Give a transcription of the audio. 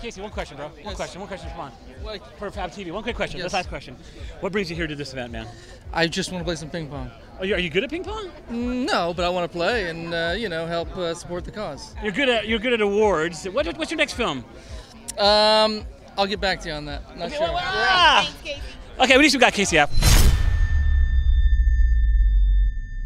Casey, one question, bro. One Yes. question. One question. Come on. Like, For Fab TV, one quick question. Yes. This last question. What brings you here to this event, man? I just want to play some ping pong. Are you, are you good at ping pong? Mm, no, but I want to play and uh, you know help uh, support the cause. You're good at you're good at awards. What, what's your next film? Um, I'll get back to you on that. Not sure. Ah! Okay, we need to guy Casey app.